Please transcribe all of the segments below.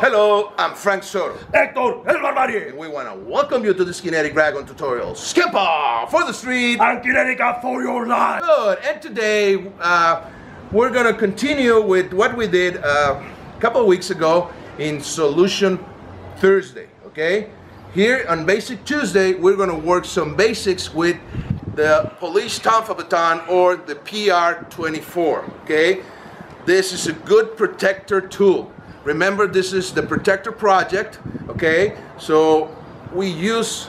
Hello, I'm Frank Soto. Héctor, el barbarie. And we want to welcome you to this Kinetic Dragon tutorial. Kenpo for the street. And Kinetica for your life. Good. And today, uh, we're going to continue with what we did uh, a couple weeks ago in Solution Thursday. Okay? Here on Basic Tuesday, we're going to work some basics with the Police Tonfa Baton or the PR24. Okay? This is a good protector tool. Remember, this is the Protector Project, okay? So we use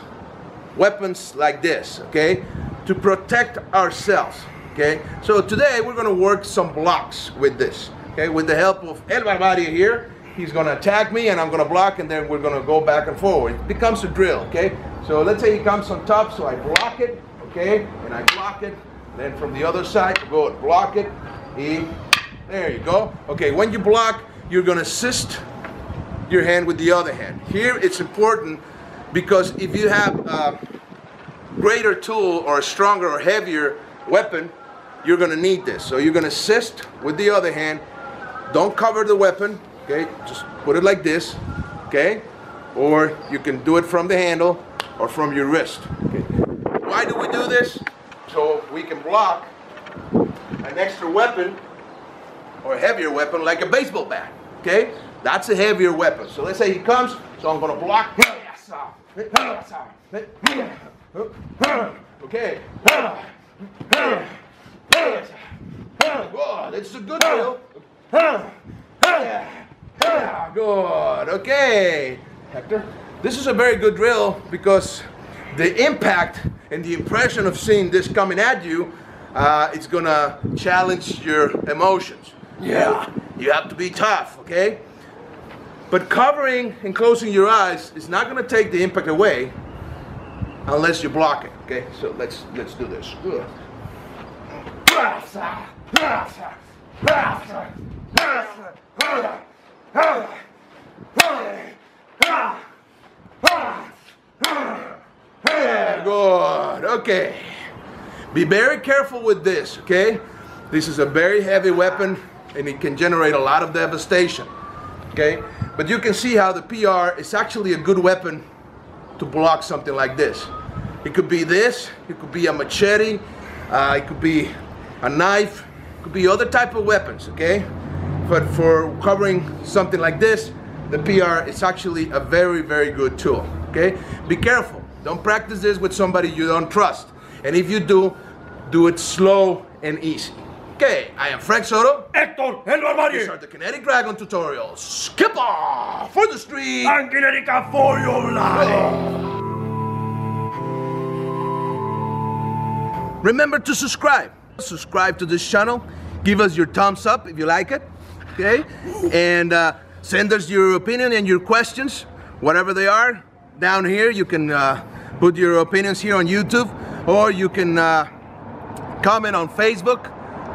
weapons like this, okay? To protect ourselves, okay? So today we're gonna work some blocks with this, okay? With the help of El Barbarie here, he's gonna attack me and I'm gonna block and then we're gonna go back and forward. It becomes a drill, okay? So let's say he comes on top, so I block it, okay? And I block it. Then from the other side, go and block it. E, there you go. Okay, when you block, you're going to assist your hand with the other hand. Here it's important because if you have a greater tool or a stronger or heavier weapon, you're going to need this. So you're going to assist with the other hand. Don't cover the weapon, okay? Just put it like this, okay? Or you can do it from the handle or from your wrist. Okay? Why do we do this? So we can block an extra weapon or a heavier weapon like a baseball bat. Okay? That's a heavier weapon. So let's say he comes, so I'm gonna block. Okay. Good. It's a good drill. Good. Okay. Hector. This is a very good drill because the impact and the impression of seeing this coming at you, uh, it's gonna challenge your emotions. Yeah. You have to be tough, okay? But covering and closing your eyes is not going to take the impact away unless you block it, okay? So let's let's do this. Good. Okay. Be very careful with this, okay? This is a very heavy weapon and it can generate a lot of devastation. Okay? But you can see how the PR is actually a good weapon to block something like this. It could be this, it could be a machete, uh, it could be a knife, it could be other type of weapons, okay? But for covering something like this, the PR is actually a very, very good tool, okay? Be careful. Don't practice this with somebody you don't trust. And if you do, do it slow and easy. Okay, I am Frank Soto. Héctor, el These are barbarie. the Kinetic Dragon tutorials. Kenpo for the street. And Kinetica for your life. Remember to subscribe. Subscribe to this channel. Give us your thumbs up if you like it. Okay? And uh, send us your opinion and your questions, whatever they are. Down here, you can uh, put your opinions here on YouTube, or you can uh, comment on Facebook,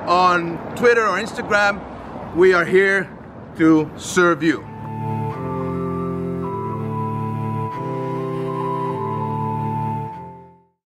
on Twitter or Instagram. We are here to serve you.